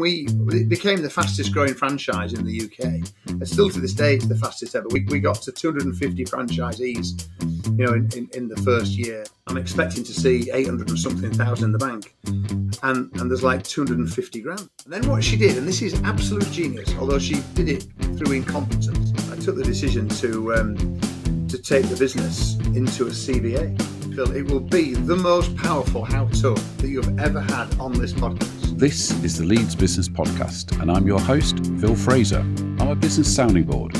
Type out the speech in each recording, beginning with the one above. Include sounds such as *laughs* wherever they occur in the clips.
We became the fastest growing franchise in the UK. And still to this day, it's the fastest ever. We, we got to 250 franchisees, you know, in, in, in, the first year. I'm expecting to see 800 and something thousand in the bank. And, and there's like 250 grand. And then what she did, and this is absolute genius, although she did it through incompetence, I took the decision to, um, to take the business into a CVA. It will be the most powerful how-to that you've ever had on this podcast. This is the Leeds Business Podcast, and I'm your host, Phil Fraser. I'm a business sounding board.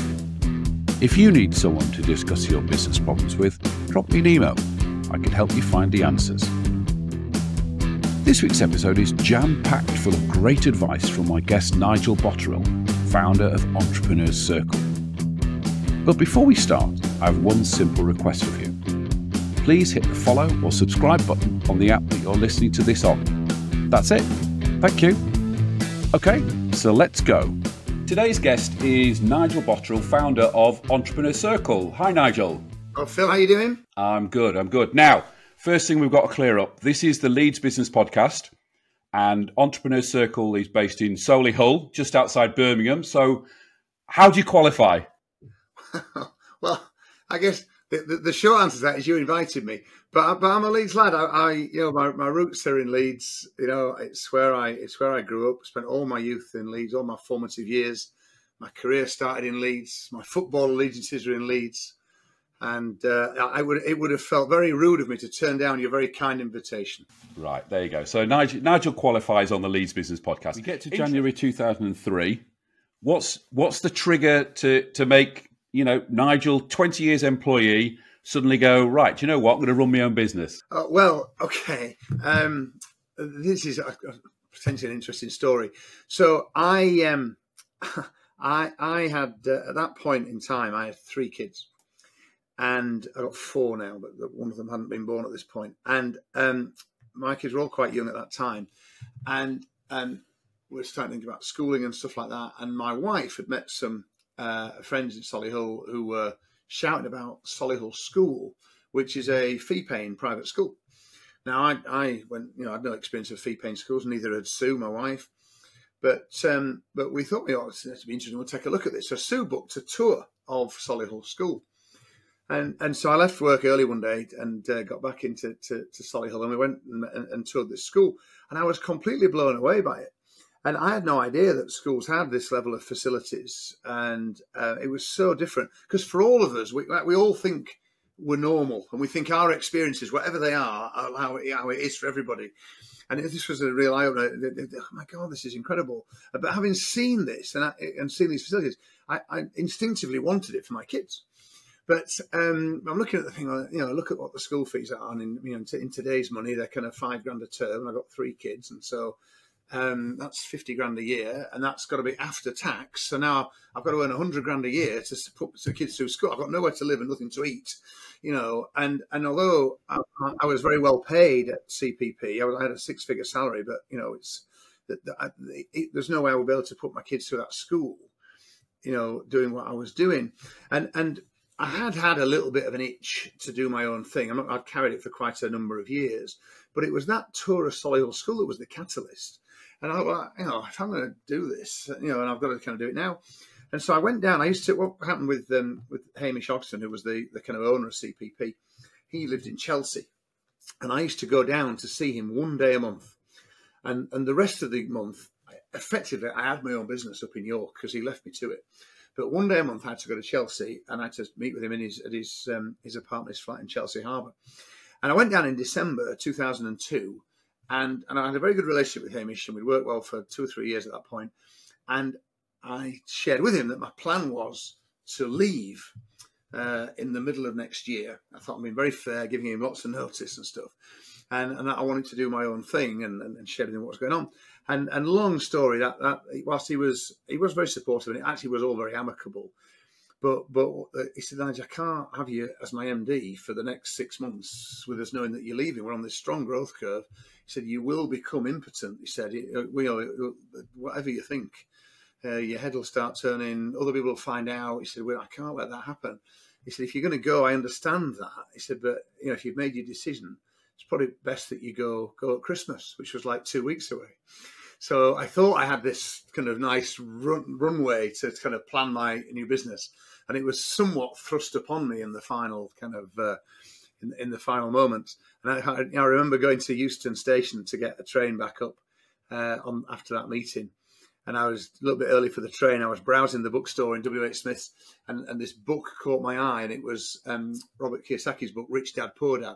If you need someone to discuss your business problems with, drop me an email. I can help you find the answers. This week's episode is jam packed full of great advice from my guest Nigel Botterill, founder of Entrepreneurs Circle. But before we start, I have one simple request of you. Please hit the follow or subscribe button on the app that you're listening to this on. That's it. Thank you. Okay, so let's go. Today's guest is Nigel Botterill, founder of Entrepreneur Circle. Hi, Nigel. Oh, Phil, how are you doing? I'm good. I'm good. Now, first thing we've got to clear up: this is the Leeds Business Podcast, and Entrepreneur Circle is based in Solihull, just outside Birmingham. So, how do you qualify? *laughs* well, I guess the, the, the, short answer to that is you invited me. But, but I'm a Leeds lad. I, I, you know my, my roots are in Leeds. You know it's where I it's where I grew up. Spent all my youth in Leeds, all my formative years. My career started in Leeds. My football allegiances are in Leeds, and uh, I would it would have felt very rude of me to turn down your very kind invitation. Right there you go. So Nigel, Nigel qualifies on the Leeds Business Podcast. We get to January 2003. What's what's the trigger to to make you know, Nigel, 20 years employee, suddenly go, right, you know what, I'm going to run my own business? Uh, well, okay. Um, this is a, a, potentially an interesting story. So I, um, *laughs* I, I had, uh, at that point in time, I had three kids. And I got four now, but one of them hadn't been born at this point. And um, my kids were all quite young at that time. And um, we are starting to think about schooling and stuff like that. And my wife had met some uh, friends in Solihull who were shouting about Solihull School, which is a fee-paying private school. Now, I, I went, you know, I had no experience of fee-paying schools, neither had Sue, my wife. But um, but we thought, oh, it's, to be interesting. We'll take a look at this. So Sue booked a tour of Solihull School, and and so I left work early one day and uh, got back into to, to Solihull, and we went and, and, and toured this school, and I was completely blown away by it. And I had no idea that schools had this level of facilities, and uh, it was so different. Because for all of us, we, we all think we're normal, and we think our experiences, whatever they are, are how, it, how it is for everybody. And this was a real eye opener. Oh my God, this is incredible! But having seen this and, and seen these facilities, I, I instinctively wanted it for my kids. But um, I'm looking at the thing, you know, look at what the school fees are, and in, you know, in today's money, they're kind of five grand a term. I've got three kids, and so um, that's 50 grand a year, and that's got to be after tax. So now I've got to earn 100 grand a year to put the kids through school. I've got nowhere to live and nothing to eat, you know. And and although I, I was very well paid at CPP, I, was, I had a six figure salary, but you know, it's that it, there's no way I would be able to put my kids through that school, you know, doing what I was doing. And and I had had a little bit of an itch to do my own thing. i have carried it for quite a number of years, but it was that tour of Solihull School that was the catalyst and I thought, you know, if I'm going to do this, you know, and I've got to kind of do it now. And so I went down. I used to. What happened with um, with Hamish Oxton, who was the the kind of owner of CPP? He lived in Chelsea, and I used to go down to see him one day a month, and and the rest of the month, effectively, I had my own business up in York because he left me to it. But one day a month, I had to go to Chelsea, and I had to meet with him in his at his um, his apartment, his flat in Chelsea Harbour. And I went down in December 2002 and and I had a very good relationship with Hamish, and we'd worked well for two or three years at that point. And I shared with him that my plan was to leave uh, in the middle of next year. I thought I'd been very fair, giving him lots of notice and stuff. And, and I wanted to do my own thing and, and, and share with him what was going on. And and long story that that whilst he was he was very supportive and it actually was all very amicable. But but uh, he said, Nigel, I can't have you as my MD for the next six months with us knowing that you're leaving. We're on this strong growth curve. He said, you will become impotent. He said, uh, we are, uh, whatever you think, uh, your head will start turning. Other people will find out. He said, well, I can't let that happen. He said, if you're going to go, I understand that. He said, but you know, if you've made your decision, it's probably best that you go go at Christmas, which was like two weeks away. So I thought I had this kind of nice run, runway to kind of plan my new business, and it was somewhat thrust upon me in the final kind of uh, in, in, the final moments. And I, I, remember going to Euston Station to get a train back up uh, on after that meeting, and I was a little bit early for the train. I was browsing the bookstore in W. H. Smith's, and, and this book caught my eye, and it was um, Robert Kiyosaki's book, Rich Dad Poor Dad.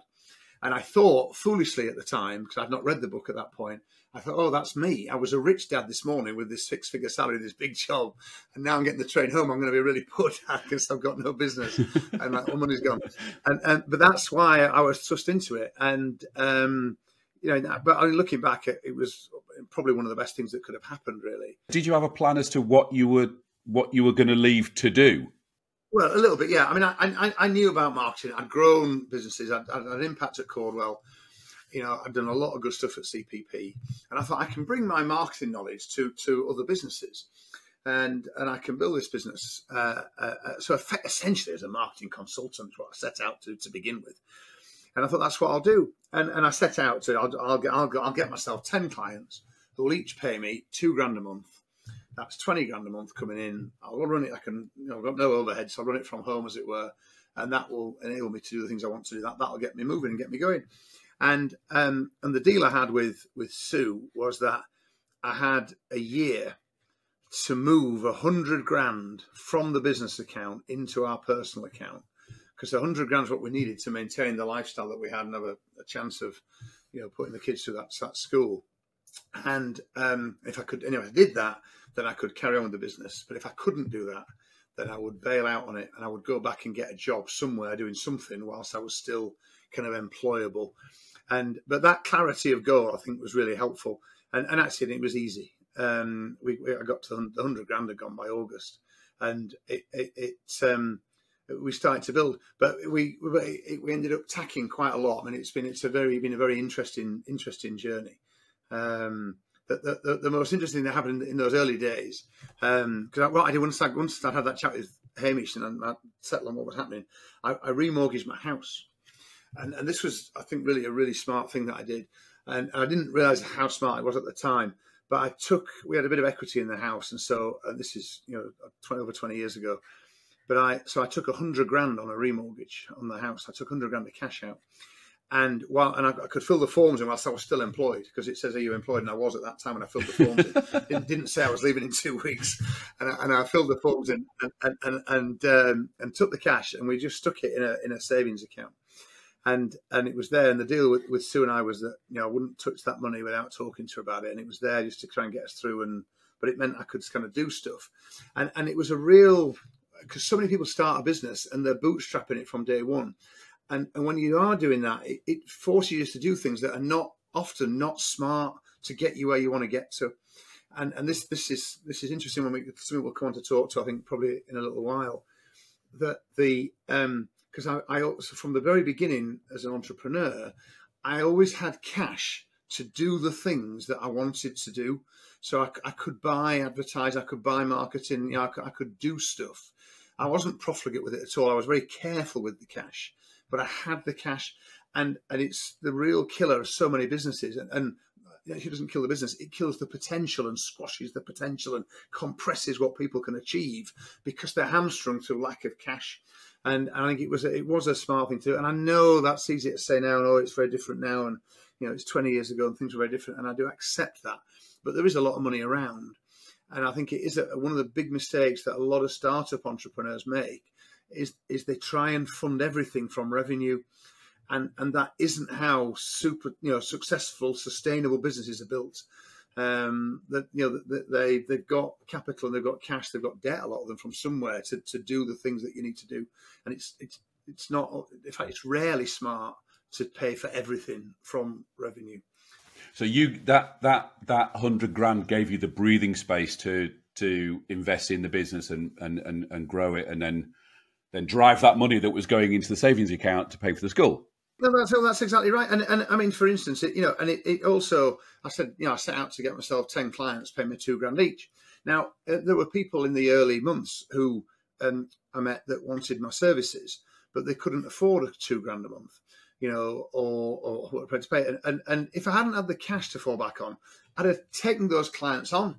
And I thought foolishly at the time, because I'd not read the book at that point, I thought, oh, that's me. I was a rich dad this morning with this six figure salary, this big job. And now I'm getting the train home. I'm going to be really poor *laughs* dad because I've got no business and my money's gone. And, and, but that's why I was thrust into it. And, um, you know, but I mean, looking back, it, it was probably one of the best things that could have happened, really. Did you have a plan as to what you were, what you were going to leave to do? Well, a little bit, yeah. I mean, I, I, I knew about marketing. I'd grown businesses. I'd, I'd, had impact at Cordwell. you know, I've done a lot of good stuff at CPP, and I thought I can bring my marketing knowledge to to other businesses, and and I can build this business. Uh, uh, so essentially, as a marketing consultant, what I set out to to begin with, and I thought that's what I'll do. And and I set out to I'll I'll get I'll, I'll get myself ten clients who will each pay me two grand a month. That's twenty grand a month coming in. I'll run it. I can you know I've got no overhead, so I'll run it from home as it were, and that will enable me to do the things I want to do. That that'll get me moving and get me going. And um, and the deal I had with with Sue was that I had a year to move a hundred grand from the business account into our personal account because hundred grand is what we needed to maintain the lifestyle that we had and have a, a chance of, you know, putting the kids through that, that school. And um, if I could, anyway, I did that, then I could carry on with the business. But if I couldn't do that, then I would bail out on it and I would go back and get a job somewhere doing something whilst I was still kind of employable. And but that clarity of goal, I think, was really helpful. And, and actually, it was easy. Um, we, we, I got to the hundred grand had gone by August, and it, it, it um, we started to build. But we we ended up tacking quite a lot. I mean, it's been it's a very been a very interesting interesting journey. Um, the, the, the, most interesting that happened in those early days, because um, what I did once I once I had that chat with Hamish and I settled on what was happening, I, I remortgaged my house and, and this was, I think, really a really smart thing that I did. And, I didn't realize how smart it was at the time. But I took, we had a bit of equity in the house. And so, and this is, you know, 20, over 20 years ago. But I, so I took a hundred grand on a remortgage on the house. I took hundred grand of cash out. And while and I, I, could fill the forms in whilst I was still employed because it says are you employed and I was at that time and I filled the forms in. *laughs* It didn't say I was leaving in two weeks, and I, and I filled the forms in and and and and, um, and, took the cash and we just stuck it in a in a savings account and and it was there. And the deal with, with Sue and I was that you know I wouldn't touch that money without talking to her about it, and it was there just to try and get us through. And but it meant I could kind of do stuff, and and it was a real because so many people start a business and they're bootstrapping it from day one, and and when you are doing that, it, it forces you to do things that are not often not smart to get you where you want to get to. And, and this this is this is interesting when we something we'll come on to talk to I think probably in a little while that the um, because I, I also, from the very beginning as an entrepreneur, I always had cash to do the things that I wanted to do. So I, I could buy advertise, I could buy marketing, you know, I, could, I could do stuff. I wasn't profligate with it at all. I was very careful with the cash, but I had the cash, and and it's the real killer of so many businesses. And, and it doesn't kill the business; it kills the potential and squashes the potential and compresses what people can achieve because they're hamstrung through lack of cash. And, and I think it was a, it was a smart thing to do. And I know that's easy to say now, and oh, it's very different now, and you know it's 20 years ago and things were very different. And I do accept that, but there is a lot of money around, and I think it is a, one of the big mistakes that a lot of startup entrepreneurs make is is they try and fund everything from revenue. And, and that isn't how super you know successful sustainable businesses are built um, that you know that they they've got capital and they've got cash, they've got debt, a lot of them from somewhere to, to do the things that you need to do, and it's it's it's not in fact it's rarely smart to pay for everything from revenue. So you that that that hundred grand gave you the breathing space to to invest in the business and and and, and grow it, and then then drive that money that was going into the savings account to pay for the school. No, that's, that's exactly right. And, and I mean, for instance, it, you know, and it, it, also, I said, you know, I set out to get myself 10 clients, pay me two grand each. Now, uh, there were people in the early months who um, I met that wanted my services, but they couldn't afford a two grand a month, you know, or, or to pay. And, and, and if I hadn't had the cash to fall back on, I'd have taken those clients on.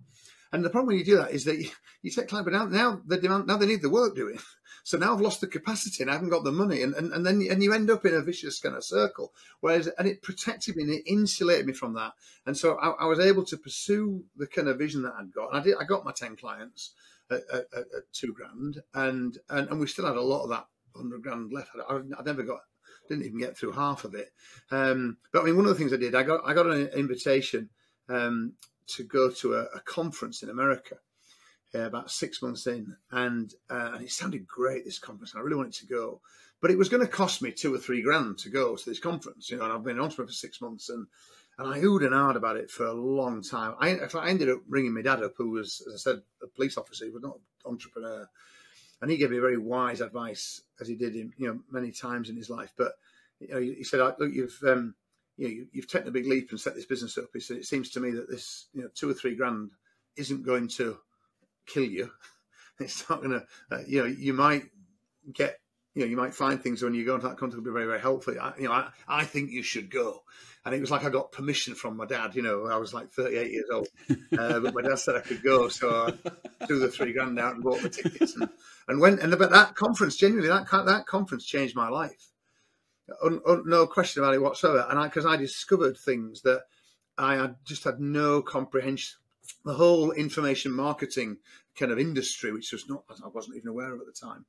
And the problem when you do that is that you, you take clients, but now, now they demand, now they need the work doing. *laughs* So now I've lost the capacity and I haven't got the money, and, and, and then and you end up in a vicious kind of circle. Whereas and it protected me and it insulated me from that, and so I, I was able to pursue the kind of vision that I'd got. And I did. I got my ten clients at, at, at two grand, and, and and we still had a lot of that hundred grand left. I, I never got didn't even get through half of it. Um, but I mean, one of the things I did, I got I got an invitation um, to go to a, a, conference in America, uh, about six months in, and uh, and it sounded great. This conference, I really wanted to go, but it was going to cost me two or three grand to go to this conference. You know, and I've been an entrepreneur for six months, and and I oohed and ahed about it for a long time. I, I ended up ringing my dad up, who was, as I said, a police officer, he was not an entrepreneur, and he gave me very wise advice, as he did, in, you know, many times in his life. But you know, he said, "Look, you've." Um, you know, you, have taken a big leap and set this business up. He said, "It seems to me that this, you know, two or three grand isn't going to kill you. *laughs* It's not going to, uh, you know, you might get, you know, you might find things when you go into that context will be very, very helpful. I, you know, I, I think you should go. And it was like I got permission from my dad. You know, I was like 38 years old, *laughs* uh, but my dad said I could go, so I threw the three grand out and bought the tickets and, and went. And but that conference, genuinely, that that conference changed my life. Un, un, no question about it whatsoever. And I, because I discovered things that I had just had no comprehension the whole information marketing kind of industry, which was not I wasn't even aware of at the time.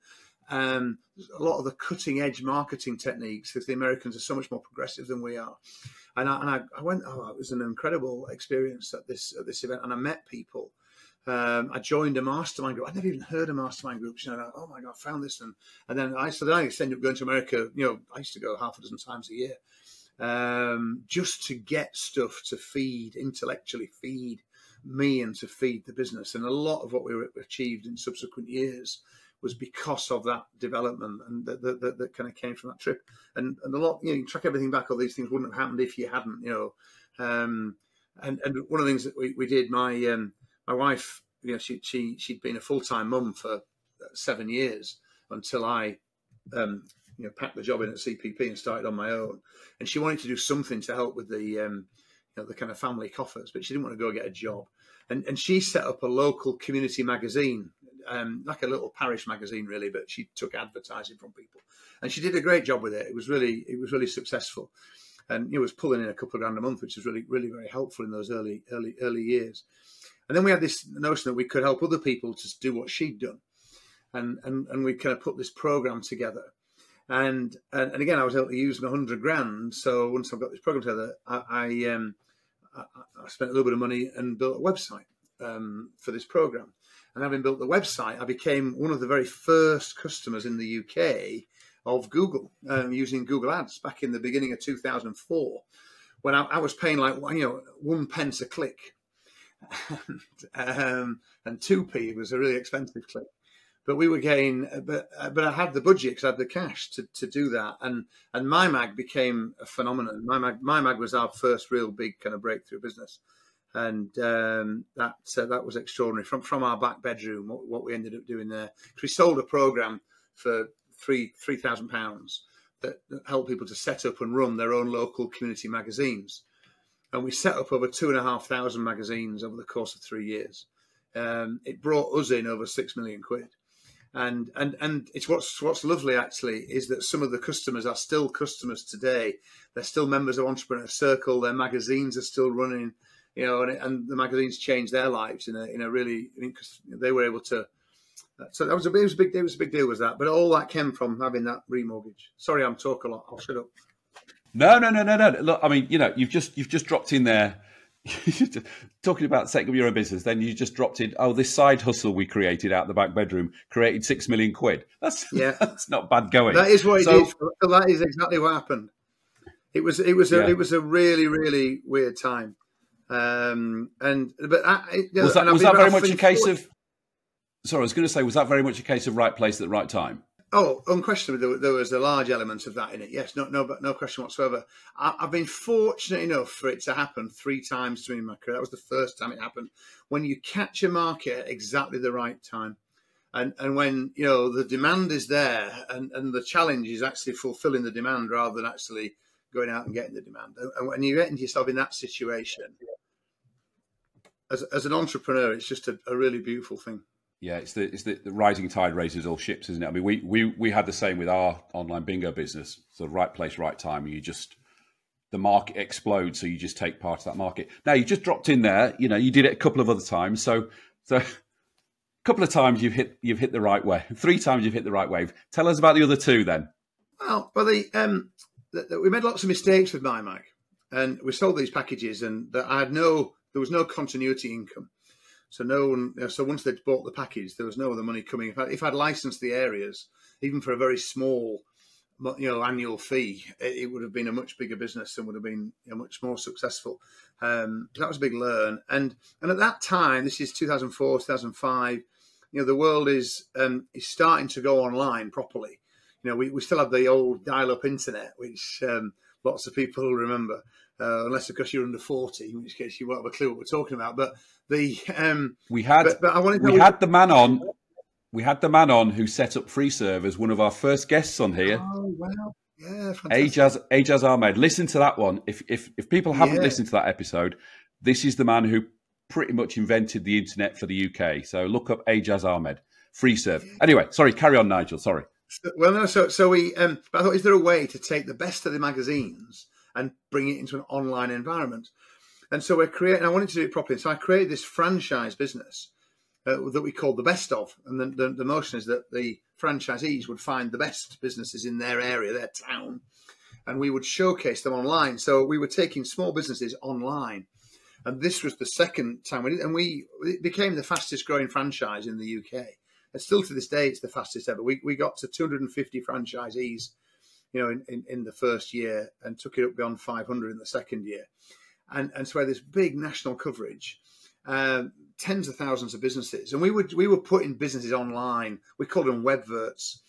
Um, a lot of the cutting edge marketing techniques, because the Americans are so much more progressive than we are. And I, and I, I went, oh, it was an incredible experience at this at this event, and I met people. Um, I joined a mastermind group. I'd never even heard of mastermind groups. You know, like, oh my god, I found this, and and then I so then I ended up going to America. You know, I used to go half a dozen times a year, um, just to get stuff to feed intellectually feed me and to feed the business. And a lot of what we achieved in subsequent years was because of that development and that, that, that, kind of came from that trip. And, and a lot, you know, you track everything back, all these things wouldn't have happened if you hadn't, you know. Um, and, and one of the things that we, we did, my um, my wife, you know, she, she, she'd been a full time mum for seven years until I, um, you know, packed the job in at CPP and started on my own. And she wanted to do something to help with the, um, you know, the kind of family coffers, but she didn't want to go get a job. And, and she set up a local community magazine, um, like a little parish magazine, really, but she took advertising from people. And she did a great job with it. It was really, it was really successful. And it was pulling in a couple of grand a month, which was really, really very helpful in those early, early, early years. And then we had this notion that we could help other people to do what she'd done. And, and, and we kind of put this program together. And, and, and again, I was able to use my hundred grand. So once I've got this program together, I, I um, I, I spent a little bit of money and built a website um, for this program. And having built the website, I became one of the very first customers in the UK of Google um, using Google Ads back in the beginning of 2004, when I, I was paying like you know one pence a click, and, *laughs* um, and two p was a really expensive clip but we were getting, but but I had the budget because I had the cash to, to do that, and and MyMag became a phenomenon. MyMag my mag was our first real big kind of breakthrough business, and um, that uh, that was extraordinary from from our back bedroom. What, what we ended up doing there, because we sold a program for three three thousand pounds that, that helped people to set up and run their own local community magazines, and we set up over two and a half thousand magazines over the course of three years. Um, it brought us in over six million quid and and and it's what's what's lovely actually is that some of the customers are still customers today. They're still members of Entrepreneur Circle. Their magazines are still running, you know, and, and the magazines changed their lives in a in a really because they were able to. So that was a it was a big it was a big deal was that, but all that came from having that remortgage. Sorry, I'm talk a lot. I'll shut up. No, no, no, no, no. Look, I mean, you know, you've just you've just dropped in there *laughs* talking about setting up your own business, then you just dropped in. Oh, this side hustle we created out the back bedroom created six million quid. That's yeah, *laughs* that's not bad going. That is what so, it is. That is exactly what happened. It was it was a yeah. it was a really really weird time. Um, and but I, was that, was that very much a case of? Sorry, I was going to say, was that very much a case of right place at the right time? Oh, unquestionably, there, was a large element of that in it. Yes, no, no, no question whatsoever. I, have been fortunate enough for it to happen three times during my career. That was the first time it happened. When you catch a market at exactly the right time, and and when you know the demand is there, and and the challenge is actually fulfilling the demand rather than actually going out and getting the demand. And when you get yourself in that situation, as, as an entrepreneur, it's just a, a really beautiful thing. Yeah, it's the it's the, the, rising tide raises all ships, isn't it? I mean, we we we had the same with our online bingo business. So right place, right time. You just the market explodes, so you just take part of that market. Now you just dropped in there. You know, you did it a couple of other times. So so *laughs* a couple of times you've hit you've hit the right way. Three times you've hit the right wave. Tell us about the other two then. Well, well, the, um, the, the we made lots of mistakes with MyMag, and we sold these packages, and I had no there was no continuity income. So no one. So once they'd bought the package, there was no other money coming. If, I, if I'd licensed the areas, even for a very small, you know, annual fee, it, it would have been a much bigger business and would have been you know, much more successful. Um, that was a big learn. And and at that time, this is 2004, 2005. You know, the world is um, is starting to go online properly. You know, we, we still have the old dial-up internet, which um, lots of people remember uh, unless of course you're under 40, in which case you won't have a clue what we're talking about. But the um, we had but, but I wanted we had the man on. We had the man on who set up FreeServe as one of our first guests on here. Oh wow! Yeah, Ajaz Ajaz Ahmed. Listen to that one. If if if people haven't yeah. listened to that episode, this is the man who pretty much invented the internet for the UK. So look up Ajaz Ahmed, FreeServe. Anyway, sorry, carry on, Nigel. Sorry. So, well, no. So so we. Um, but I thought, is there a way to take the best of the magazines? And bring it into an online environment. And so we're creating, I wanted to do it properly. So I created this franchise business uh, that we called the best of. And the, the, the motion is that the franchisees would find the best businesses in their area, their town, and we would showcase them online. So we were taking small businesses online. And this was the second time we did, and we it became the fastest growing franchise in the UK. And still to this day, it's the fastest ever. We, we got to 250 franchisees you know, in, in, in, the first year and took it up beyond 500 in the second year. And, and so had this big national coverage, um, tens of thousands of businesses. And we would we were putting businesses online. We called them webverts.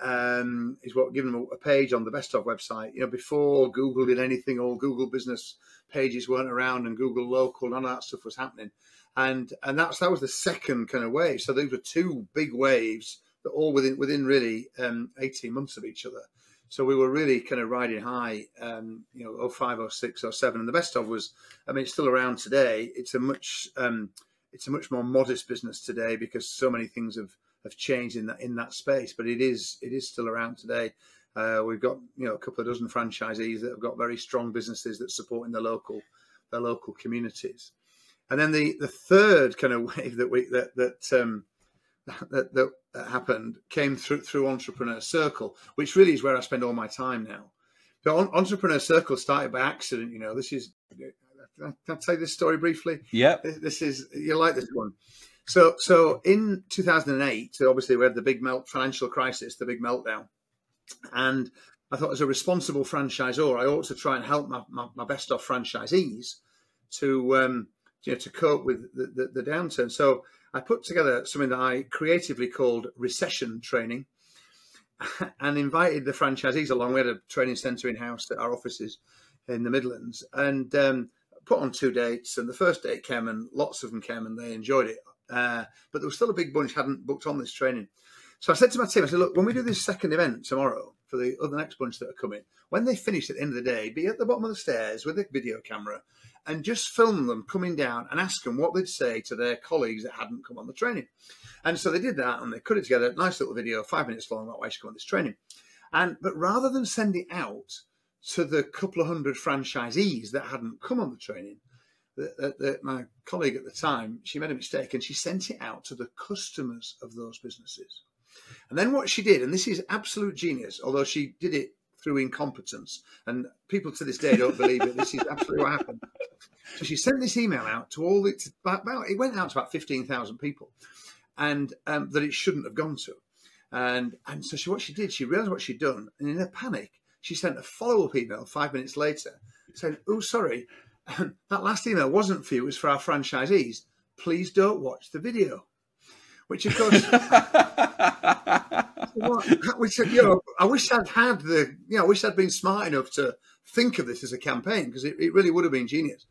Um, is what giving them a page on the best of website. You know, before Google did anything, all Google business pages weren't around and Google local, none of that stuff was happening. And and that's that was the second kind of wave. So these were two big waves that all within within really um, 18 months of each other. So we were really kind of riding high, um, you know, 05, 06, 07. And the best of was, I mean, it's still around today. It's a much, um, it's a much more modest business today because so many things have, have changed in that in that space. But it is it is still around today. Uh, we've got you know a couple of dozen franchisees that have got very strong businesses that support in the local their local communities. And then the the third kind of *laughs* wave that we that that um, that, that, happened came through through Entrepreneur Circle, which really is where I spend all my time now. But Entrepreneur Circle started by accident. You know, this is. Can I tell you this story briefly? Yeah. This is you like this one. So, so in 2008, obviously we had the big melt financial crisis, the big meltdown, and I thought as a responsible franchisor, I ought to try and help my, my, my best of franchisees to um, you know to cope with the, the, the downturn. So I put together something that I creatively called recession training *laughs* and invited the franchisees along. We had a training centre in house at our offices in the Midlands and um, put on two dates. And the first date came and lots of them came and they enjoyed it. Uh, but there was still a big bunch hadn't booked on this training. So I said to my team, I said, look, when we do this second event tomorrow for the other next bunch that are coming, when they finish at the end of the day, be at the bottom of the stairs with a video camera and just film them coming down and ask them what they'd say to their colleagues that hadn't come on the training. And so they did that and they cut it together, nice little video, five minutes long, about why you should come on this training. And but rather than send it out to the couple of hundred franchisees that hadn't come on the training, that, my colleague at the time, she made a mistake and she sent it out to the customers of those businesses. And then what she did, and this is absolute genius, although she did it through incompetence, and people to this day don't believe it. This is absolutely what happened. So she sent this email out to all it about it went out to about fifteen thousand people, and um, that it shouldn't have gone to. And and so she what she did, she realised what she'd done, and in a panic, she sent a follow up email five minutes later saying, "Oh, sorry, that last email wasn't for you; it was for our franchisees. Please don't watch the video." Which of course. *laughs* which you know, I wish I'd had the, you know, I wish I'd been smart enough to think of this as a campaign because it, it really would have been genius.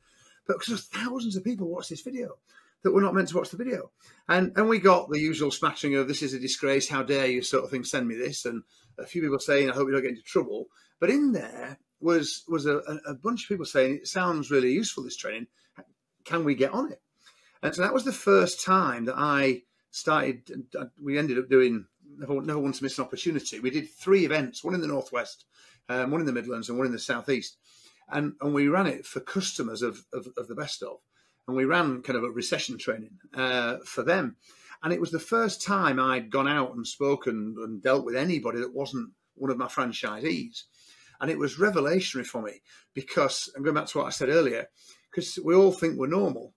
But because thousands of people watched this video that were not meant to watch the video. And and we got the usual smashing of this is a disgrace, how dare you sort of thing, send me this. And a few people saying, I hope you don't get into trouble. But in there was was a, a bunch of people saying, it sounds really useful, this training. Can we get on it? And so that was the first time that I started. We ended up doing never, never want to miss an opportunity. We did three events, one in the northwest, um, one in the Midlands, and one in the southeast, and and we ran it for customers of of, of the best of, and we ran kind of a recession training uh, for them, and it was the first time I'd gone out and spoken and dealt with anybody that wasn't one of my franchisees. And it was revelationary for me because, I'm going back to what I said earlier, because we all think we're normal.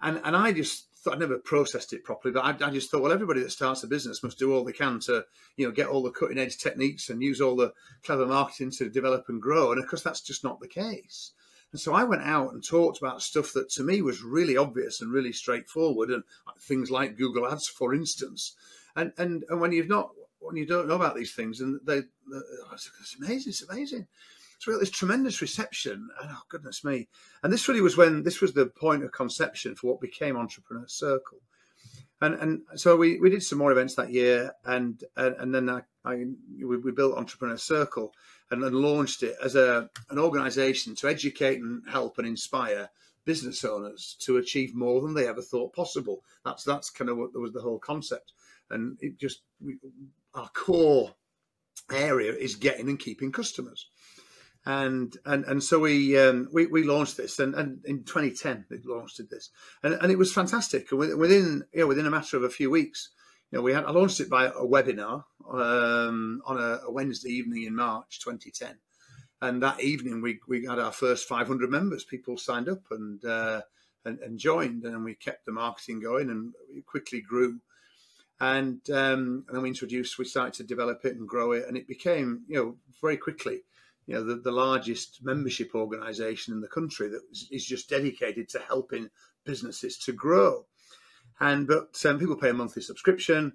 And, and I just I never processed it properly, but I, I, just thought, well, everybody that starts a business must do all they can to, you know, get all the cutting edge techniques and use all the clever marketing to develop and grow. And of course, that's just not the case. And so I went out and talked about stuff that to me was really obvious and really straightforward, and things like Google Ads, for instance. And and and when you've not when you don't know about these things, and they, uh, it's amazing, it's amazing. This tremendous reception, and oh goodness me! And this really was when this was the point of conception for what became Entrepreneur Circle. And and so we, we did some more events that year, and and, and then I, I we, we built Entrepreneur Circle and, and launched it as a an organisation to educate and help and inspire business owners to achieve more than they ever thought possible. That's that's kind of what was the whole concept, and it just we, our core area is getting and keeping customers. And and and so we um, we, we launched this, and, and in 2010 we launched this, and, and it was fantastic. And within you know within a matter of a few weeks, you know we had I launched it by a webinar um, on a, a Wednesday evening in March 2010, and that evening we we had our first 500 members. People signed up and uh, and, and joined, and we kept the marketing going, and it quickly grew. And um, and then we introduced, we started to develop it and grow it, and it became, you know, very quickly, you know, the, the largest membership organisation in the country that is just dedicated to helping businesses to grow. And but um, people pay a monthly subscription,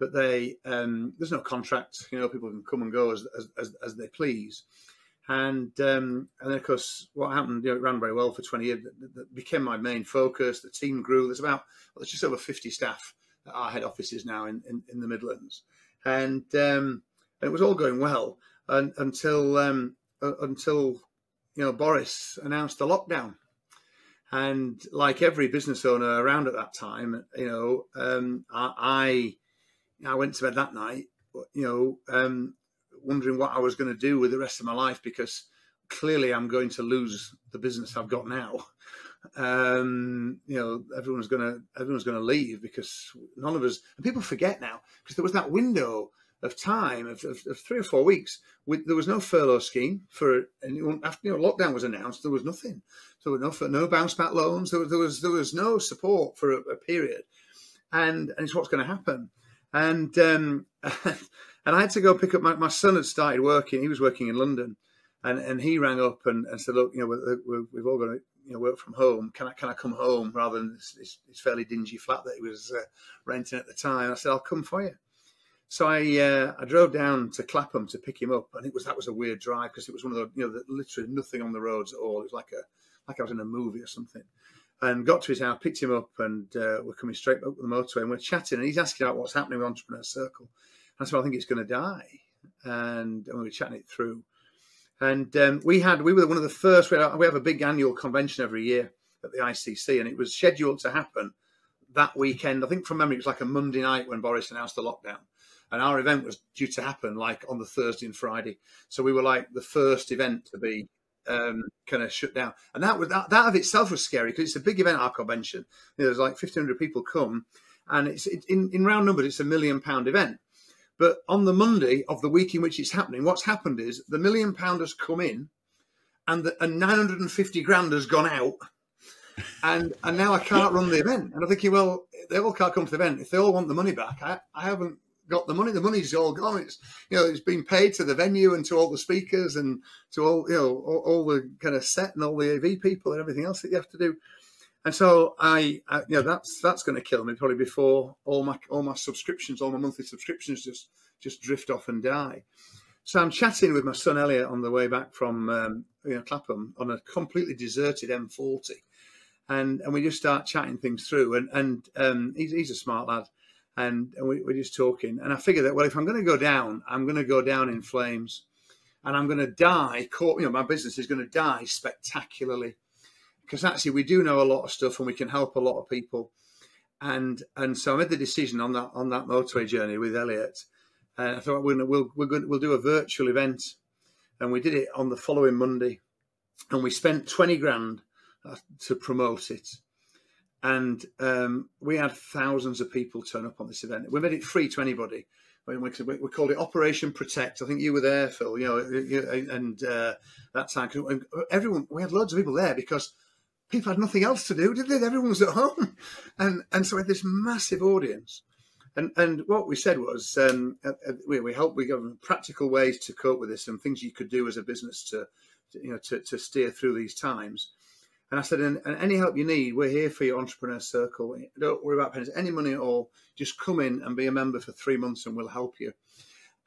but they um, there's no contract. You know, people can come and go as as, as they please. And um, and then of course, what happened? You know, it ran very well for 20 years. That became my main focus. The team grew. There's about well, there's just over 50 staff our head offices now in, in, in the Midlands, and um, it was all going well and, until um, uh, until you know Boris announced the lockdown, and like every business owner around at that time, you know, um, I, I went to bed that night, you know, um, wondering what I was going to do with the rest of my life because clearly I'm going to lose the business I've got now. Um, you know, everyone's gonna everyone's gonna leave because none of us and people forget now because there was that window of time of, of, of three or four weeks. With, there was no furlough scheme for anyone after you know lockdown was announced. There was nothing. So no no bounce back loans. There, there was there was no support for a, a period, and and it's what's going to happen. And um, *laughs* and I had to go pick up my, my son had started working. He was working in London, and and he rang up and, and said, look, you know, we have all got to you know work from home. Can I can I come home rather than this, this, this fairly dingy flat that he was uh, renting at the time? I said I'll come for you. So I uh, I drove down to Clapham to pick him up, and it was that was a weird drive because it was one of the you know the, literally nothing on the roads at all. It was like a like I was in a movie or something. And got to his house, picked him up, and uh, we're coming straight up the motorway, and we're chatting, and he's asking about what's happening with Entrepreneur Circle. And I said, I think it's going to die, and, and we were chatting it through. And um, we had we were one of the first. We have a big annual convention every year at the ICC, and it was scheduled to happen that weekend. I think from memory, it was like a Monday night when Boris announced the lockdown, and our event was due to happen like on the Thursday and Friday. So we were like the first event to be um, kind of shut down, and that was that, that of itself was scary because it's a big event. Our convention, you know, there's like 1,500 people come, and it's it, in in round numbers, it's a million pound event. But on the Monday of the week in which it's happening, what's happened is the million pound has come in and, the, and 950 grand has gone out. And and now I can't run the event. And I'm thinking, well, they all can't come to the event. If they all want the money back, I, I haven't got the money. The money's all gone. It's you know it's been paid to the venue and to all the speakers and to all you know all, all the kind of set and all the AV people and everything else that you have to do. And so I, I you know, that's that's going to kill me probably before all my all my subscriptions, all my monthly subscriptions just just drift off and die. So I'm chatting with my son Elliot on the way back from um, you know Clapham on a completely deserted M40, and and we just start chatting things through. And and um, he's he's a smart lad, and, and we, we're just talking. And I figured that well, if I'm going to go down, I'm going to go down in flames, and I'm going to die. You know, my business is going to die spectacularly because actually we do know a lot of stuff and we can help a lot of people. And and so I made the decision on that on that motorway journey with Elliot. And I thought we'll we'll we're we'll do a virtual event, and we did it on the following Monday, and we spent twenty grand uh, to promote it. And um, we had thousands of people turn up on this event. We made it free to anybody. We, called it Operation Protect. I think you were there, Phil. You know, and uh, that time everyone we had loads of people there because people had nothing else to do, did they? Everyone was at home, and and so we had this massive audience. And and what we said was um, uh, uh, we, we hope we give them practical ways to cope with this and things you could do as a business to, to you know to, to steer through these times. And I said, and, and, any help you need, we're here for your entrepreneur circle. Don't worry about pennies, any money at all. Just come in and be a member for three months, and we'll help you.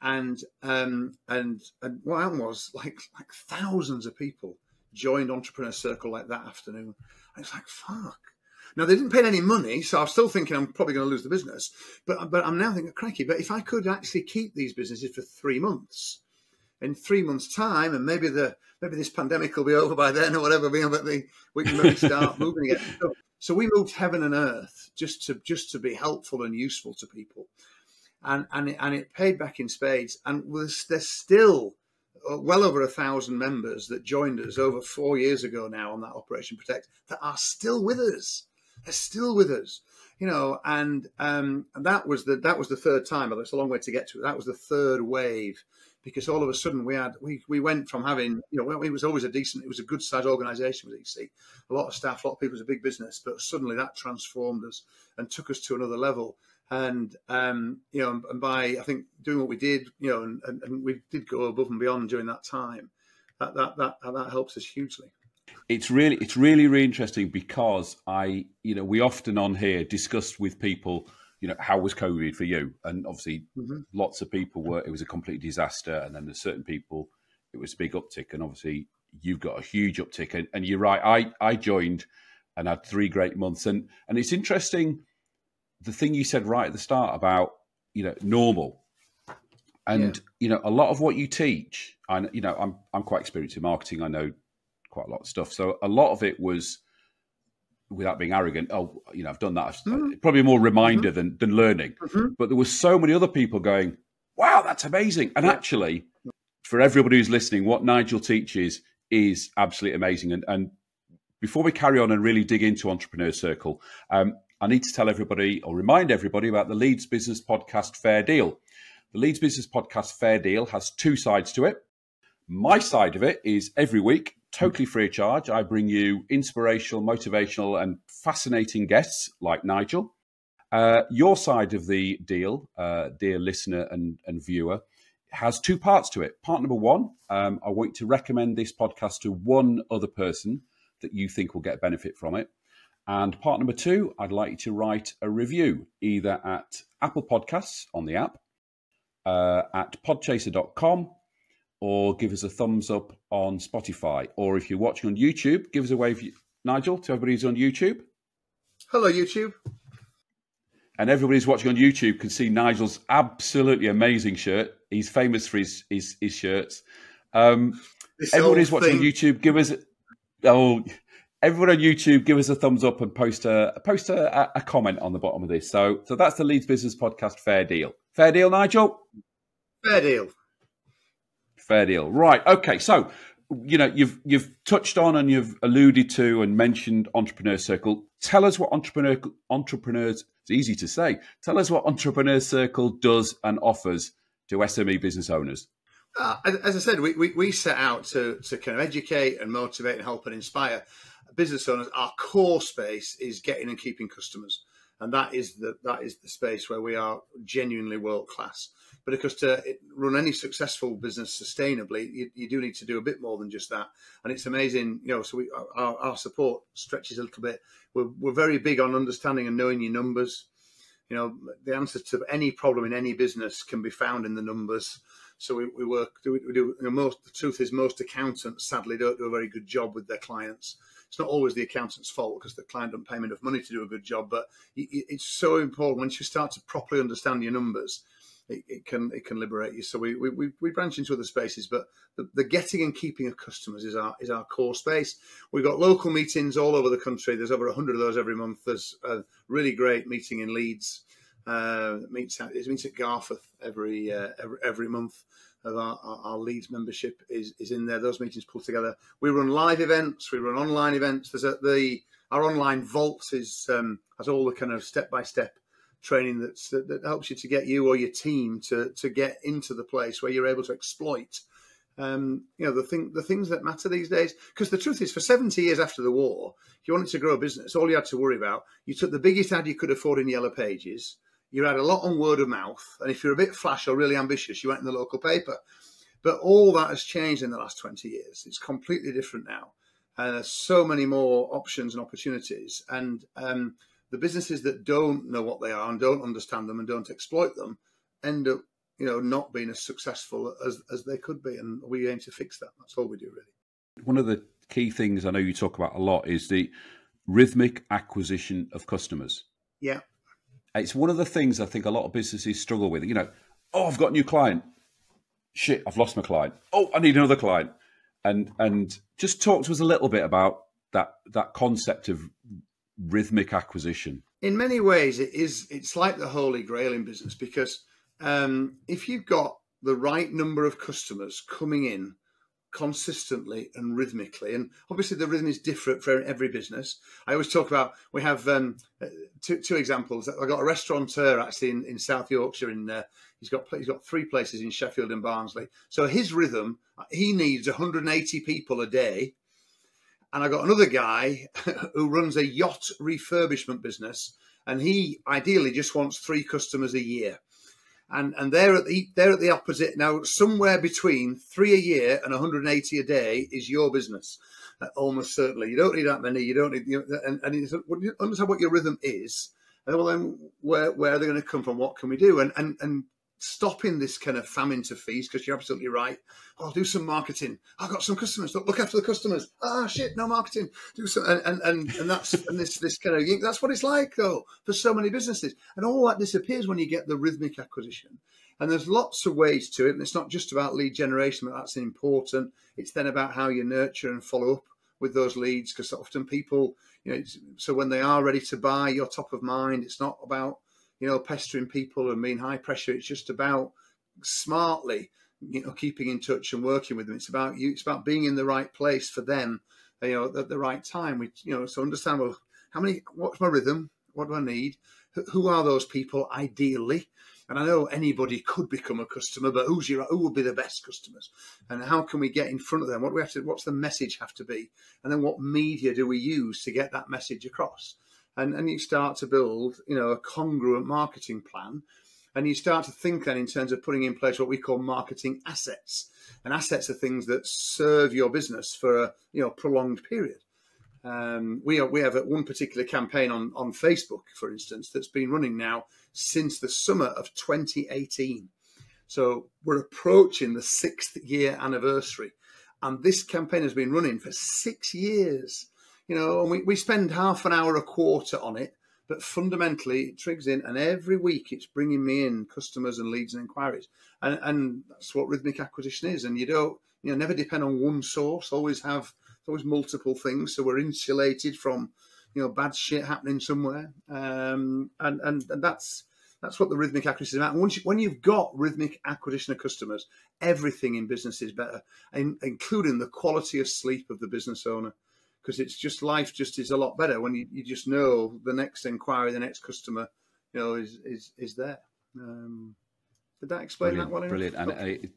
And um, and and what happened was *laughs* like like thousands of people joined Entrepreneur Circle like that afternoon. And it's like, fuck. Now they didn't pay any money, so I'm still thinking I'm probably going to lose the business. But but I'm now thinking, cranky. But if I could actually keep these businesses for three months, in three months' time, and maybe the maybe this pandemic will be over by then or whatever, but we can maybe start *laughs* moving again. So, so we moved heaven and earth just to just to be helpful and useful to people, and and it, and it paid back in spades. And was there's still uh, well over a thousand members that joined us over four years ago now on that Operation Protect that are still with us. They're still with us, you know, and um, that was the that was the third time. Although it's a long way to get to. It. That was the third wave because all of a sudden we had we, we went from having you know it was always a decent it was a good sized organisation with EC a lot of staff a lot of people was a big business but suddenly that transformed us and took us to another level and um, you know, and by I think doing what we did, you know, and, and, and, we did go above and beyond during that time. That that that that helps us hugely. It's really it's really really interesting because I you know we often on here discussed with people you know how was COVID for you, and obviously mm-hmm. lots of people were it was a complete disaster, and then there's certain people it was a big uptick, and obviously you've got a huge uptick, and, and you're right. I I joined and had three great months, and and it's interesting the thing you said right at the start about you know normal and yeah. you know a lot of what you teach i you know i'm i'm quite experienced in marketing i know quite a lot of stuff so a lot of it was without being arrogant oh you know i've done that mm-hmm. probably more reminder mm-hmm. than than learning mm-hmm. but there was so many other people going wow that's amazing and yeah. actually for everybody who's listening what nigel teaches is absolutely amazing and and before we carry on and really dig into entrepreneur circle um, I need to tell everybody or remind everybody about the Leeds Business Podcast Fair Deal. The Leeds Business Podcast Fair Deal has two sides to it. My side of it is every week, totally free of charge. I bring you inspirational, motivational, and fascinating guests like Nigel. Uh, your side of the deal, uh, dear listener and, and viewer, has two parts to it. Part number one, um, I want you to recommend this podcast to one other person that you think will get benefit from it. And part number two, I'd like you to write a review either at Apple Podcasts on the app, uh, at podchaser.com, or give us a thumbs up on Spotify. Or if you're watching on YouTube, give us a wave, Nigel, to everybody who's on YouTube. Hello, YouTube. And everybody who's watching on YouTube can see Nigel's absolutely amazing shirt. He's famous for his his, his shirts. Um, everybody who's watching on YouTube, give us. Oh, everyone on YouTube, give us a thumbs up and post a post a, a, comment on the bottom of this. So, so that's the Leeds Business Podcast. Fair deal. Fair deal, Nigel. Fair deal. Fair deal. Right. Okay. So, you know, you've you've touched on and you've alluded to and mentioned Entrepreneur Circle. Tell us what entrepreneur entrepreneurs. It's easy to say. Tell us what Entrepreneur Circle does and offers to SME business owners. Uh, as I said, we, we, we set out to, to kind of educate and motivate and help and inspire business owners, our core space is getting and keeping customers, and that is the that is the space where we are genuinely world class. But of course, to run any successful business sustainably, you, you, do need to do a bit more than just that. And it's amazing, you know. So we, our, our support stretches a little bit. We're, we're very big on understanding and knowing your numbers. You know, the answer to any problem in any business can be found in the numbers. So we, we work. We do. You know, most the truth is, most accountants sadly don't do a very good job with their clients it's not always the accountant's fault because the client don't pay enough money to do a good job. But it's so important once you start to properly understand your numbers, it, it, can it can liberate you. So we, we, we branch into other spaces, but the, the, getting and keeping of customers is our is our core space. We've got local meetings all over the country. There's over hundred of those every month. There's a really great meeting in Leeds. Uh, meets at, it meets at Garforth every, uh, every every month. Of our, our, our, Leeds membership is, is in there. Those meetings pulled together. We run live events. We run online events. There's a, the our online vault is um, has all the kind of step by step training that's, that, that helps you to get you or your team to to get into the place where you're able to exploit um, you know the thing the things that matter these days because the truth is for 70 years after the war if you wanted to grow a business all you had to worry about you took the biggest ad you could afford in yellow pages you had a lot on word of mouth and if you're a bit flash or really ambitious you went in the local paper but all that has changed in the last 20 years it's completely different now and there's so many more options and opportunities and um, the businesses that don't know what they are and don't understand them and don't exploit them end up, you know, not being as successful as, as they could be. And we aim to fix that. That's all we do, really. One of the key things I know you talk about a lot is the rhythmic acquisition of customers. Yeah. It's one of the things I think a lot of businesses struggle with. You know, oh, I've got a new client. Shit, I've lost my client. Oh, I need another client. And and just talk to us a little bit about that that concept of rhythmic acquisition? In many ways, it is. It's like the holy grail in business because um, if you've got the right number of customers coming in consistently and rhythmically, and obviously the rhythm is different for every business. I always talk about we have um, uh, two, two examples. I got a restaurateur actually in, in South Yorkshire. In uh, he's got he's got three places in Sheffield and Barnsley. So his rhythm, he needs 180 people a day and I got another guy *laughs* who runs a yacht refurbishment business, and he ideally just wants three customers a year. And and they're at the they're at the opposite now. Somewhere between three a year and 180 a day is your business, uh, almost certainly. You don't need that many. You don't need. You know, and and you understand what your rhythm is. And well, then where where are they going to come from? What can we do? And and and stopping this kind of famine to feast because you're absolutely right. Oh, I'll do some marketing. I've got some customers. Look, look after the customers. Ah, shit, no marketing. Do some, and and and, and that's and this this kind of that's what it's like though for so many businesses, and all that disappears when you get the rhythmic acquisition. And there's lots of ways to it, and it's not just about lead generation, but that's important. It's then about how you nurture and follow up with those leads because often people, you know, so when they are ready to buy, you're top of mind. It's not about you know, pestering people and being high pressure. It's just about smartly, you know, keeping in touch and working with them. It's about you. It's about being in the right place for them, you know, at the right time. We, you know, so understand well, how many? What's my rhythm? What do I need? Who are those people ideally? And I know anybody could become a customer, but who's your who will be the best customers? And how can we get in front of them? What we have to? What's the message have to be? And then what media do we use to get that message across? And, and you start to build, you know, a congruent marketing plan. And you start to think then in terms of putting in place what we call marketing assets. And assets are things that serve your business for a you know prolonged period. Um, we are, we have one particular campaign on on Facebook, for instance, that's been running now since the summer of 2018. So we're approaching the sixth year anniversary, and this campaign has been running for six years you know, and we, we spend half an hour a quarter on it, but fundamentally it trigs in, and every week it's bringing me in customers and leads and inquiries, and and that's what rhythmic acquisition is. And you don't, you know, never depend on one source. Always have always multiple things, so we're insulated from, you know, bad shit happening somewhere. Um, and and and that's that's what the rhythmic acquisition is about. And once you, when you've got rhythmic acquisition of customers, everything in business is better, in, including the quality of sleep of the business owner because it's just life just is a lot better when you, you just know the next inquiry, the next customer, you know, is is is there. Um, did that explain brilliant, that well? Brilliant, and uh,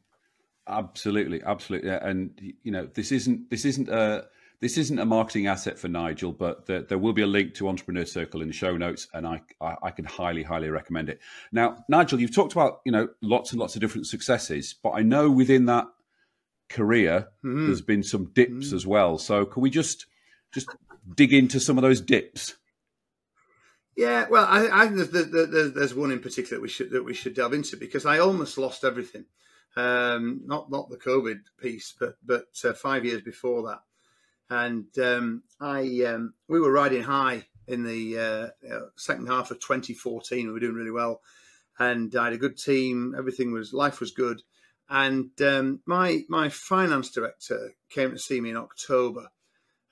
absolutely, absolutely, and you know, this isn't this isn't a this isn't a marketing asset for Nigel, but there, there, will be a link to Entrepreneur Circle in the show notes, and I, I, I can highly, highly recommend it. Now, Nigel, you've talked about you know lots and lots of different successes, but I know within that career mm-hmm. there's been some dips mm-hmm. as well. So, can we just just dig into some of those dips? Yeah, well, I, I think there's, there's, one in particular that we should that we should delve into because I almost lost everything. Um, not not the COVID piece, but but uh, five years before that, and um, I um, we were riding high in the uh, second half of 2014. We were doing really well, and I had a good team. Everything was life was good, and um, my my finance director came to see me in October,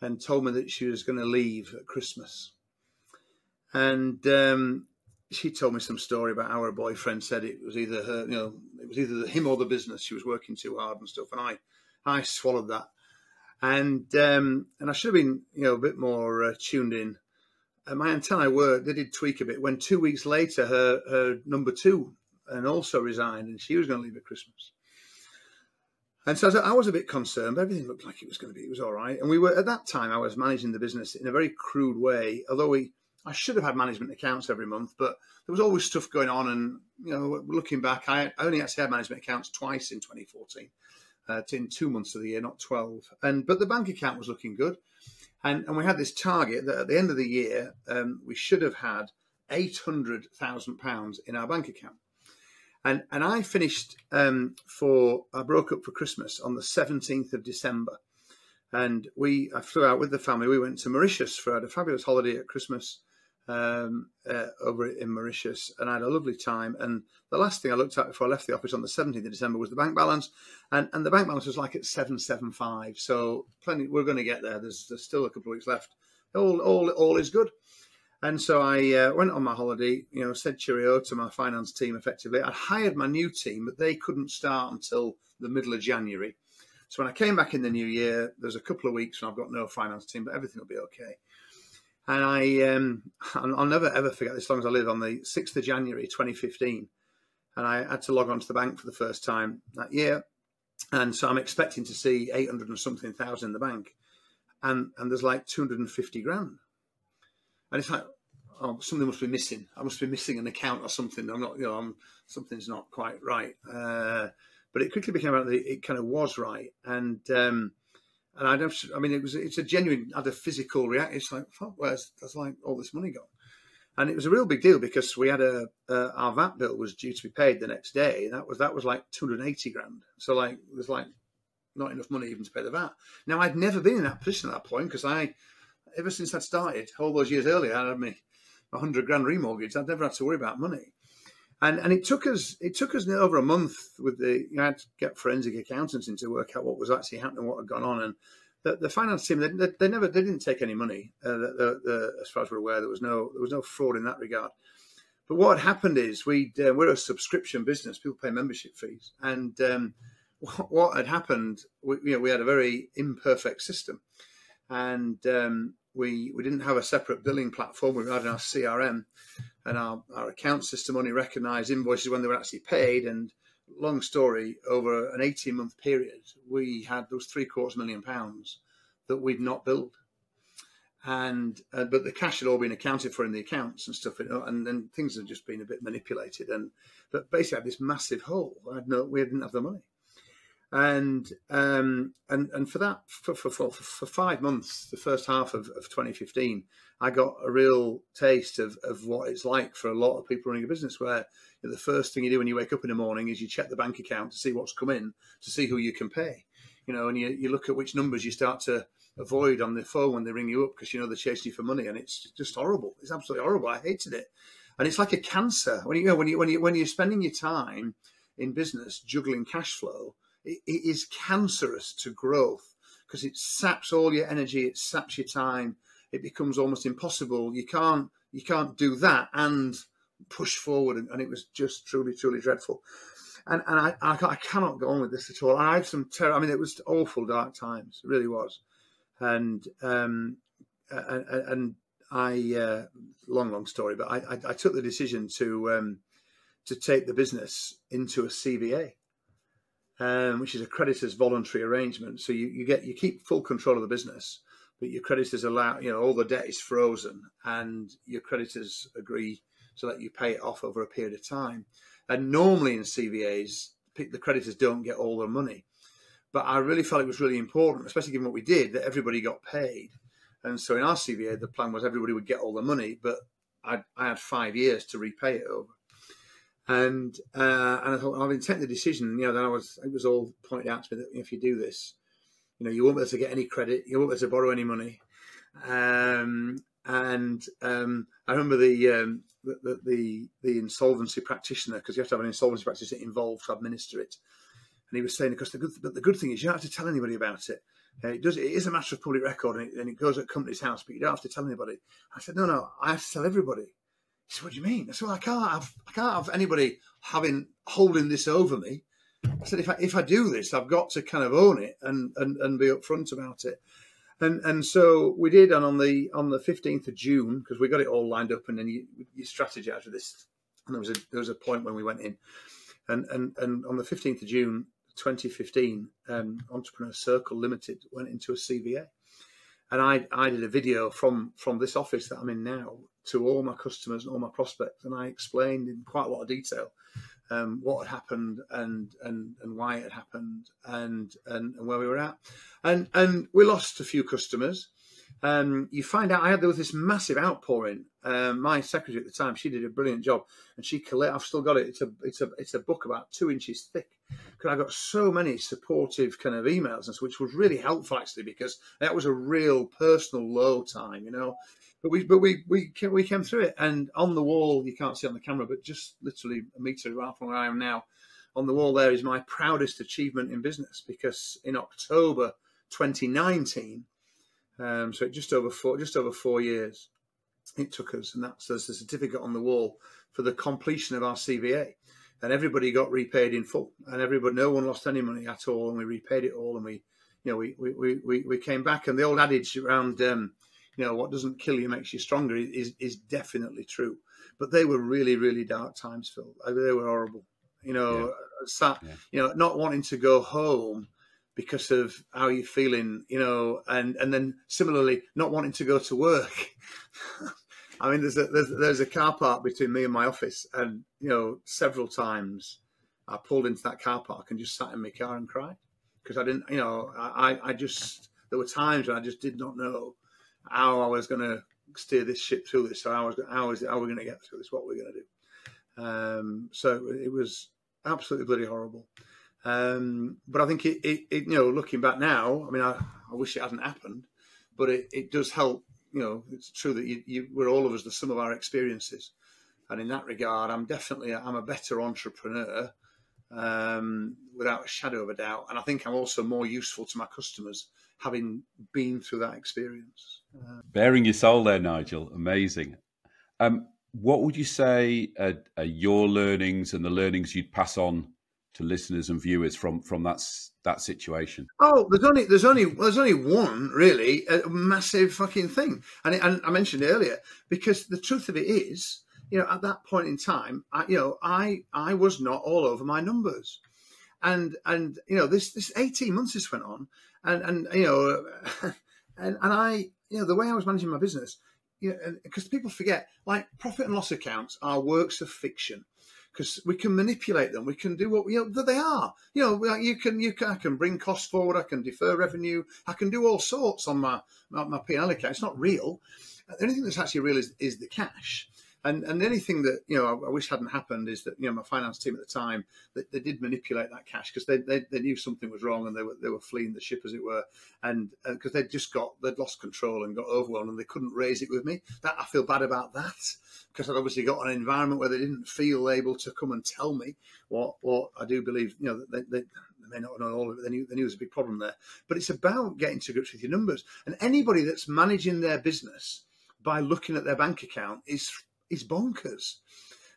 and told me that she was going to leave at Christmas, and um, she told me some story about how her boyfriend said it was either her, you know, it was either him or the business. She was working too hard and stuff, and I I swallowed that, and um, and I should have been you know a bit more uh, tuned in and my antennae were they did tweak a bit when two weeks later her her number two and also resigned and she was going to leave at Christmas. And so I was a bit concerned, but everything looked like it was going to be. It was all right. And we were at that time. I was managing the business in a very crude way. Although we, I should have had management accounts every month, but there was always stuff going on. And you know, looking back, I only actually had management accounts twice in 2014, uh, in two months of the year, not 12. And but the bank account was looking good. And, and we had this target that at the end of the year, um, we should have had £800,000 in our bank account. And, and I finished um, for, I broke up for Christmas on the 17th of December. And we, I flew out with the family. We went to Mauritius for a fabulous holiday at Christmas um, uh, over in Mauritius, and I had a lovely time. And the last thing I looked at before I left the office on the 17th of December was the bank balance, and, and the bank balance was like at 775. So plenty, we're going to get there. There's, there's still a couple of weeks left. All, all, all is good. And so I uh, went on my holiday, you know, said cheerio to my finance team effectively. I hired my new team, but they couldn't start until the middle of January. So when I came back in the new year, there's a couple of weeks when I've got no finance team, but everything will be okay. And I, um, I'll never ever forget this as long as I live on the 6th of January 2015. And I had to log on to the bank for the first time that year. And so I'm expecting to see 800 and something thousand in the bank. And, and there's like 250 grand. And it's like, oh, something must be missing. I must be missing an account or something. I'm not, you know, I'm, something's not quite right. Uh, but it quickly became out that it kind of was right. And, um, and I don't. I mean, it was it's a genuine, had a physical reaction. It's like, fuck, where's that's like all this money gone? And it was a real big deal because we had a uh, our VAT bill was due to be paid the next day. That was that was like two hundred eighty grand. So like it was like not enough money even to pay the VAT. Now I'd never been in that position at that point because I, ever since I'd started all those years earlier, I had me a hundred grand remortgage. I'd never had to worry about money. And, and it took us it took us over a month with the you had to get forensic accountants in to work out what was actually happening, what had gone on, and the, the finance team they, they, never they didn't take any money. Uh, the, the, as far as we're aware, there was no there was no fraud in that regard. But what had happened is we uh, we're a subscription business; people pay membership fees, and um, *laughs* what, what, had happened, we, you know, we had a very imperfect system, and um, we we didn't have a separate billing platform. We had our CRM, and our, our account system only recognised invoices when they were actually paid. And long story, over an 18 month period, we had those three quarters million pounds that we'd not billed. And uh, but the cash had all been accounted for in the accounts and stuff, and then things had just been a bit manipulated. And but basically, I had this massive hole. I had no, we didn't have the money and um, and and for that for, for, for, for five months, the first half of, of 2015, I got a real taste of, of what it's like for a lot of people running a business. Where you know, the first thing you do when you wake up in the morning is you check the bank account to see what's come in, to see who you can pay. You know, and you, you look at which numbers you start to avoid on the phone when they ring you up because you know they're chasing you for money, and it's just horrible. It's absolutely horrible. I hated it, and it's like a cancer when you, you know when you when you when you're spending your time in business juggling cash flow it, is cancerous to growth because it saps all your energy, it saps your time. It becomes almost impossible. You can't you can't do that and push forward, and, and it was just truly truly dreadful. And and I, I, I cannot go on with this at all. I had some terror. I mean, it was awful dark times. It really was. And um, and, and I uh, long long story, but I, I, I took the decision to um, to take the business into a CVA um, which is a creditor's voluntary arrangement. So you, you get you keep full control of the business, but your creditors allow you know all the debt is frozen, and your creditors agree to let you pay it off over a period of time. And normally in CVAs, the creditors don't get all their money, but I really felt it was really important, especially given what we did, that everybody got paid. And so in our CVA, the plan was everybody would get all the money, but I, I had five years to repay it over. And uh, and I thought, I've taken the decision. You know, then I was it was all pointed out to me that if you do this, you know, you won't be able to get any credit, you won't be able to borrow any money. Um, and um, I remember the um, the the, the, the insolvency practitioner because you have to have an insolvency practitioner involved to administer it. And he was saying, because the good, but the good thing is you don't have to tell anybody about it. Uh, it does. It is a matter of public record, and it, and it goes at Companies House, but you don't have to tell anybody. I said, no, no, I have to tell everybody. Said, what do you mean? I said, well, I can't have, I can't have anybody having holding this over me. I said, if I if I do this, I've got to kind of own it and and, and be upfront about it. And and so we did, and on the on the fifteenth of June, because we got it all lined up, and then you you strategize with this. And there was a there was a point when we went in, and and and on the fifteenth of June, 2015, um, Entrepreneur Circle Limited went into a CVA, and I I did a video from from this office that I'm in now to all my customers and all my prospects, and I explained in quite a lot of detail um, what had happened and and and why it had happened and, and and where we were at, and and we lost a few customers. Um, you find out I had there was this massive outpouring. Um, my secretary at the time, she did a brilliant job, and she collect. I've still got it. It's a it's a it's a book about two inches thick. Because I got so many supportive kind of emails, and which was really helpful actually, because that was a real personal low time, you know. But we but we we came, we came through it, and on the wall you can't see on the camera, but just literally a meter and from where I am now, on the wall there is my proudest achievement in business because in October 2019 um, so just over four, just over four years it took us, and that's there's a certificate on the wall for the completion of our CVA, and everybody got repaid in full, and everybody, no one lost any money at all, and we repaid it all, and we, you know, we we we, we came back, and the old adage around, um, you know, what doesn't kill you makes you stronger is is definitely true, but they were really really dark times, Phil. They were horrible, you know, yeah. sat, yeah. you know, not wanting to go home because of how you're feeling, you know, and and then similarly not wanting to go to work. *laughs* I mean, there's a there's, there's a car park between me and my office, and you know, several times I pulled into that car park and just sat in my car and cried because I didn't, you know, I I just there were times when I just did not know how I was going to steer this ship through this. So how was how was how we going to get through this? What we're we going to do? Um, so it was absolutely bloody horrible. Um, but I think it, it, it, you know, looking back now, I mean, I, I wish it hadn't happened, but it, it does help. You know, it's true that you, you, we're all of us the sum of our experiences, and in that regard, I'm definitely I'm a better entrepreneur, um, without a shadow of a doubt. And I think I'm also more useful to my customers having been through that experience. Baring your soul there, Nigel. Amazing. Um, what would you say are, are your learnings and the learnings you'd pass on to listeners and viewers from from that that situation? Oh, there's only there's only there's only one really a massive fucking thing, and, it, and I mentioned earlier because the truth of it is, you know, at that point in time, I, you know, I I was not all over my numbers, and and you know this this eighteen months this went on, and and you know, *laughs* and and I you know the way I was managing my business, you know, because people forget like profit and loss accounts are works of fiction because we can manipulate them. We can do what you know they are. You know, you can you can I can bring costs forward. I can defer revenue. I can do all sorts on my my, my P&L account. It's not real. The only thing that's actually real is, is the cash. And and anything that you know I, I, wish hadn't happened is that you know my finance team at the time they, they did manipulate that cash because they, they, they knew something was wrong and they were they were fleeing the ship as it were and uh, because they'd just got they'd lost control and got overwhelmed and they couldn't raise it with me. That I feel bad about that because I'd obviously got an environment where they didn't feel able to come and tell me what what I do believe you know they, they, they may not know all of it. They knew, they knew there was a big problem there. But it's about getting to grips with your numbers. And anybody that's managing their business by looking at their bank account is is bonkers.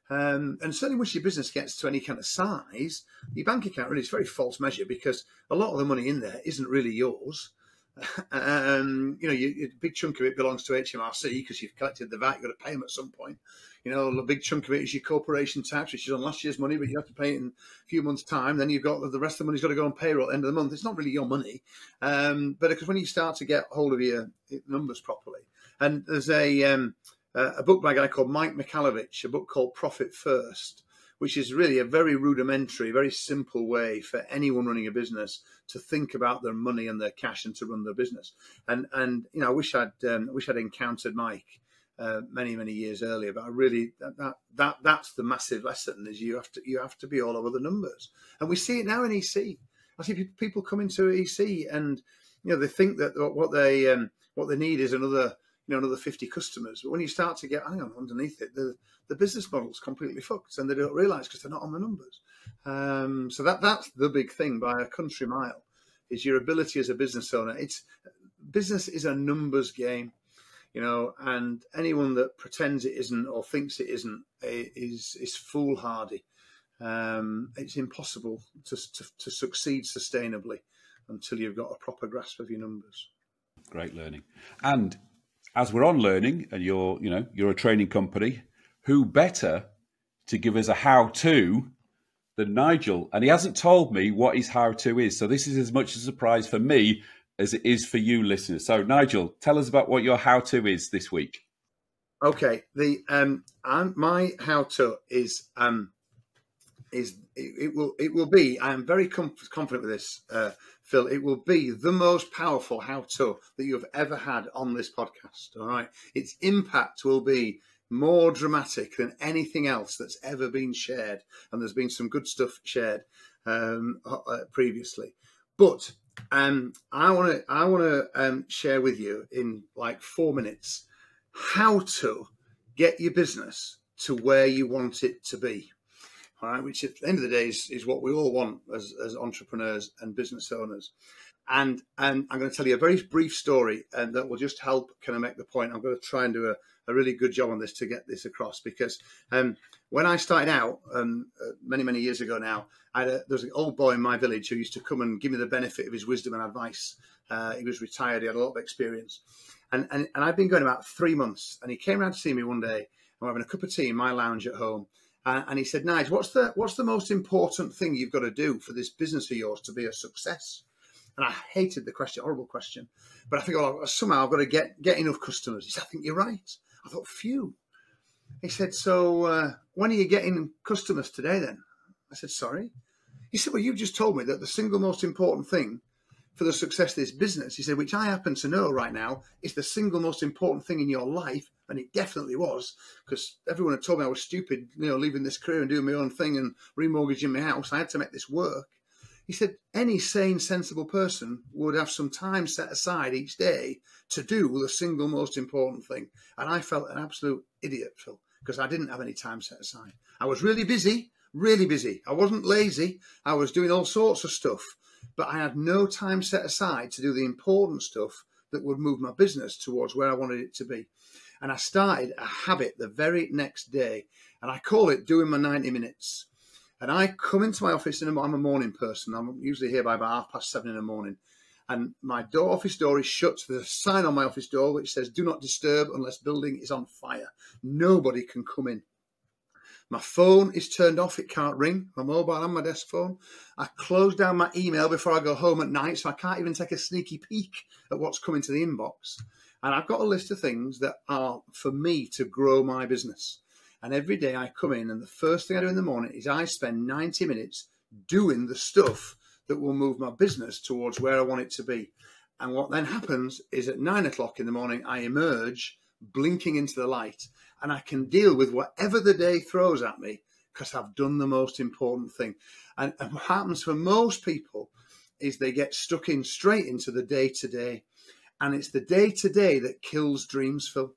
Um, and certainly once your business gets to any kind of size, your bank account really is a very false measure because a lot of the money in there isn't really yours. *laughs* um, you know, you, a big chunk of it belongs to HMRC because you've collected the VAT, you've got to pay them at some point. You know, a big chunk of it is your corporation tax, which is on last year's money, but you have to pay it in a few months' time. Then you've got the rest of the money's got to go on payroll at the end of the month. It's not really your money. Um, but because when you start to get hold of your numbers properly, and there's a, um, uh, a book by a guy called Mike Michalowicz, a book called Profit First, which is really a very rudimentary, very simple way for anyone running a business to think about their money and their cash and to run their business. And and you know, I wish I'd um, wish I'd encountered Mike uh, many many years earlier. But I really that, that that that's the massive lesson is you have to you have to be all over the numbers, and we see it now in EC. I see people come into EC and you know they think that what they um, what they need is another you know, another 50 customers. But when you start to get, hang on, underneath it, the, the business model's completely fucked and they don't realize because they're not on the numbers. Um, so that that's the big thing by a country mile is your ability as a business owner. It's business is a numbers game, you know, and anyone that pretends it isn't or thinks it isn't is is foolhardy. Um, it's impossible to, to, to succeed sustainably until you've got a proper grasp of your numbers. Great learning. And as we're on learning, and you're you know you're a training company, who better to give us a how-to than Nigel? And he hasn't told me what his how-to is, so this is as much a surprise for me as it is for you listeners. So Nigel, tell us about what your how-to is this week. Okay, the um, I'm, my how-to is um, is it, it, will it will be. I am very confident with this, uh, Phil. It will be the most powerful how-to that you have ever had on this podcast. All right, its impact will be more dramatic than anything else that's ever been shared, and there's been some good stuff shared um, uh, previously. But um, I want to I want to um, share with you in like four minutes how to get your business to where you want it to be which at the end of the day is, is what we all want as, as entrepreneurs and business owners. And and I'm going to tell you a very brief story, and that will just help kind of make the point. I'm going to try and do a, a really good job on this to get this across because um, when I started out um, uh, many many years ago now, I a, there was an old boy in my village who used to come and give me the benefit of his wisdom and advice. Uh, he was retired, he had a lot of experience, and, and and I'd been going about three months, and he came around to see me one day. and we're having a cup of tea in my lounge at home, uh, and he said, Nige, what's the what's the most important thing you've got to do for this business of yours to be a success? And I hated the question, horrible question. But I think, well, somehow I've got to get get enough customers. He said, I think you're right. I thought, phew. He said, so uh, when are you getting customers today then? I said, sorry. He said, well, you just told me that the single most important thing for the success of this business, he said, which I happen to know right now is the single most important thing in your life. And it definitely was because everyone had told me I was stupid, you know, leaving this career and doing my own thing and remortgaging my house. I had to make this work. He said, any sane, sensible person would have some time set aside each day to do the single most important thing. And I felt an absolute idiot, Phil, because I didn't have any time set aside. I was really busy, really busy. I wasn't lazy. I was doing all sorts of stuff but I had no time set aside to do the important stuff that would move my business towards where I wanted it to be. And I started a habit the very next day, and I call it doing my 90 minutes. And I come into my office, and I'm a morning person. I'm usually here by about half past seven in the morning. And my door, office door is shut. There's a sign on my office door which says, Do not disturb unless building is on fire. Nobody can come in. My phone is turned off, it can't ring, my mobile and my desk phone. I close down my email before I go home at night, so I can't even take a sneaky peek at what's coming to the inbox. And I've got a list of things that are for me to grow my business. And every day I come in, and the first thing I do in the morning is I spend 90 minutes doing the stuff that will move my business towards where I want it to be. And what then happens is at nine o'clock in the morning, I emerge blinking into the light and I can deal with whatever the day throws at me because I've done the most important thing. And, and what happens for most people is they get stuck in straight into the day to day. And it's the day to day that kills dreams, Phil.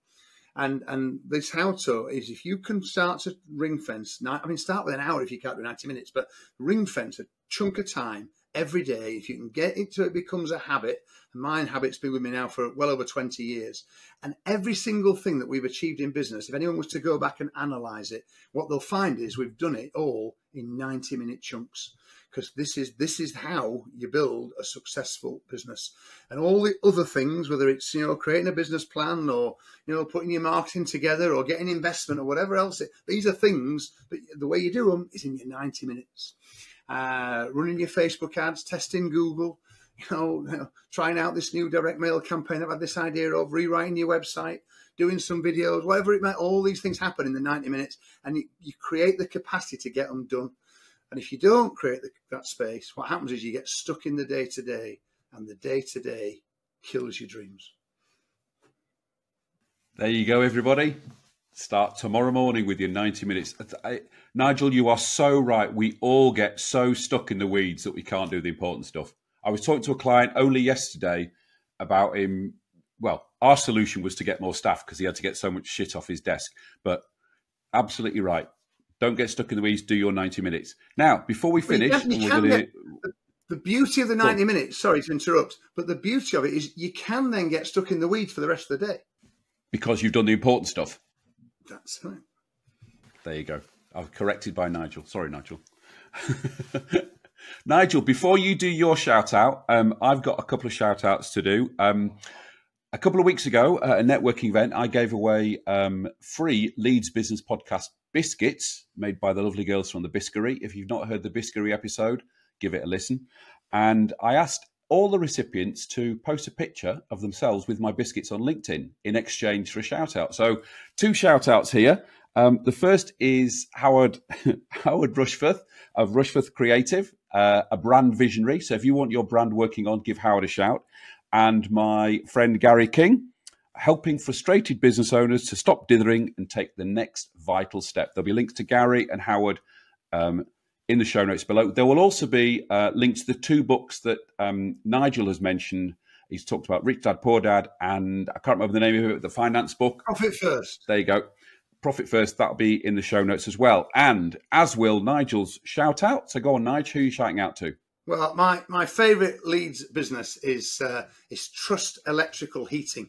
And and this how to is if you can start to ring fence, I mean, start with an hour if you can't do 90 minutes, but ring fence a chunk of time every day. If you can get it to it becomes a habit, and mine habit's been with me now for well over 20 years. And every single thing that we've achieved in business, if anyone was to go back and analyze it, what they'll find is we've done it all in 90 minute chunks. Because this is this is how you build a successful business, and all the other things, whether it's you know creating a business plan or you know putting your marketing together or getting investment or whatever else, it, these are things. But the way you do them is in your ninety minutes uh, running your Facebook ads, testing Google, *laughs* you know, *laughs* trying out this new direct mail campaign. I've had this idea of rewriting your website, doing some videos, whatever it might. All these things happen in the 90 minutes, and you, you create the capacity to get them done. And if you don't create the, that space, what happens is you get stuck in the day to day, and the day to day kills your dreams. There you go, everybody. Start tomorrow morning with your 90 minutes. I, Nigel, you are so right. We all get so stuck in the weeds that we can't do the important stuff. I was talking to a client only yesterday about him. Well, Our solution was to get more staff because he had to get so much shit off his desk. But absolutely right. Don't get stuck in the weeds. Do your 90 minutes. Now, before we finish, you gonna... get, the beauty of the 90 minutes, sorry to interrupt, but the beauty of it is you can then get stuck in the weeds for the rest of the day. Because you've done the important stuff. That's. There you go. I've corrected by Nigel. Sorry, Nigel. *laughs* Nigel, before you do your shout out, um, I've got a couple of shout outs to do. Um, a couple of weeks ago at a networking event, I gave away um, free Leeds Business Podcast biscuits made by the lovely girls from the Biscuery. If you've not heard the Biscuery episode, give it a listen. And I asked all the recipients to post a picture of themselves with my biscuits on LinkedIn in exchange for a shout out. So, two shout outs here. Um, the first is Howard *laughs* Howard Rushforth of Rushforth Creative, uh, a brand visionary. So if you want your brand working on, give Howard a shout. And my friend Gary King, helping frustrated business owners to stop dithering and take the next vital step. There'll be links to Gary and Howard um, in the show notes below. There will also be uh, links to the two books that um, Nigel has mentioned. He's talked about Rich Dad Poor Dad, and I can't remember the name of it, the finance book. Profit First. There you go. Profit First, that'll be in the show notes as well. And as will Nigel's shout out. So go on, Nigel, who are you shouting out to? Well, my, my favourite Leeds business is uh, is Trust Electrical Heating.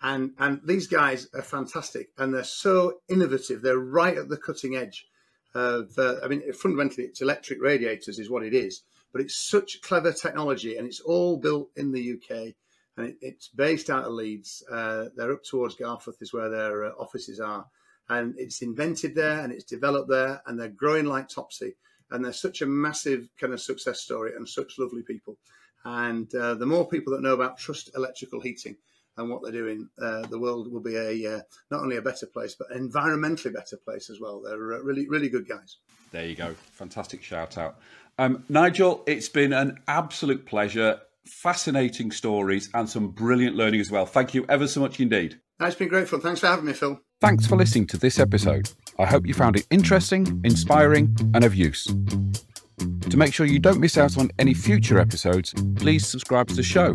And, and these guys are fantastic and they're so innovative. They're right at the cutting edge of, uh, I mean, fundamentally, it's electric radiators, is what it is. But it's such clever technology and it's all built in the UK and it, it's based out of Leeds. Uh, they're up towards Garforth, is where their uh, offices are and it's invented there and it's developed there and they're growing like topsy and they're such a massive kind of success story and such lovely people and uh, the more people that know about trust electrical heating and what they're doing uh, the world will be a uh, not only a better place but an environmentally better place as well. They're uh, really really good guys. There you go. Fantastic shout out. Um, nigel it's been an absolute pleasure. Fascinating stories and some brilliant learning as well. Thank you ever so much indeed. It's been great fun thanks for having me phil. Thanks for listening to this episode. I hope you found it interesting, inspiring, and of use. To make sure you don't miss out on any future episodes, please subscribe to the show.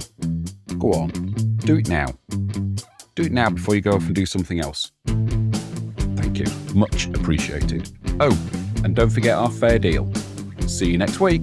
Go on, do it now. Do it now before you go off and do something else. Thank you. Much appreciated. Oh, and don't forget our fair deal. See you next week.